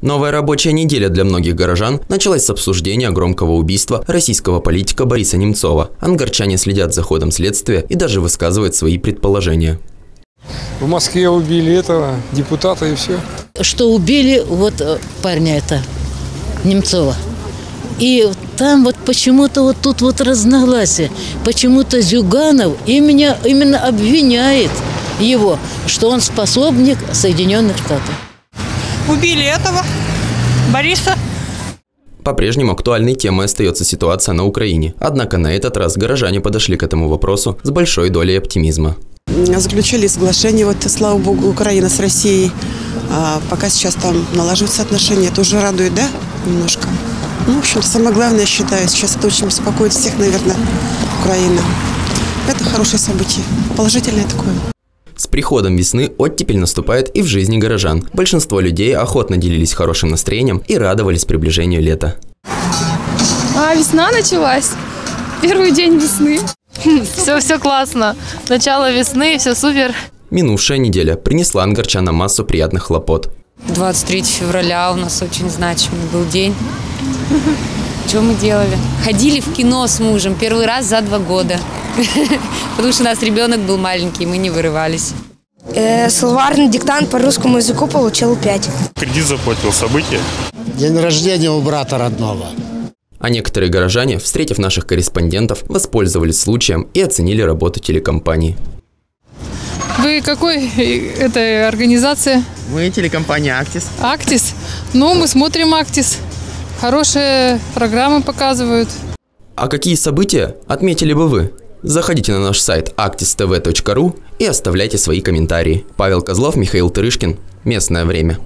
Новая рабочая неделя для многих горожан началась с обсуждения громкого убийства российского политика Бориса Немцова. Ангарчане следят за ходом следствия и даже высказывают свои предположения. В Москве убили этого депутата и все. Что убили вот э, парня это, Немцова. И там вот почему-то вот тут вот разногласие. Почему-то Зюганов именно, именно обвиняет его, что он способник Соединенных Штатов. Убили этого, Бориса. По-прежнему актуальной темой остается ситуация на Украине. Однако на этот раз горожане подошли к этому вопросу с большой долей оптимизма. Заключили соглашение, вот, слава богу, Украина с Россией. А пока сейчас там налаживаются отношения, это уже радует, да, немножко? Ну, в общем, самое главное, я считаю, сейчас это очень беспокоит всех, наверное, Украина. Это хорошее событие, положительное такое. С приходом весны оттепель наступает и в жизни горожан. Большинство людей охотно делились хорошим настроением и радовались приближению лета. А, весна началась. Первый день весны. Все, все классно. Начало весны, все супер. Минувшая неделя принесла ангарчанам массу приятных хлопот. 23 февраля у нас очень значимый был день. Что мы делали? Ходили в кино с мужем первый раз за два года. Потому что у нас ребенок был маленький, мы не вырывались. Э, словарный диктант по русскому языку получил 5. Кредит заплатил, событие. День рождения у брата родного. А некоторые горожане, встретив наших корреспондентов, воспользовались случаем и оценили работу телекомпании. Вы какой этой организации? Мы телекомпания «Актис». «Актис»? Ну, мы смотрим «Актис». Хорошие программы показывают. А какие события отметили бы вы? Заходите на наш сайт actistv.ru и оставляйте свои комментарии. Павел Козлов, Михаил Тырышкин. Местное время.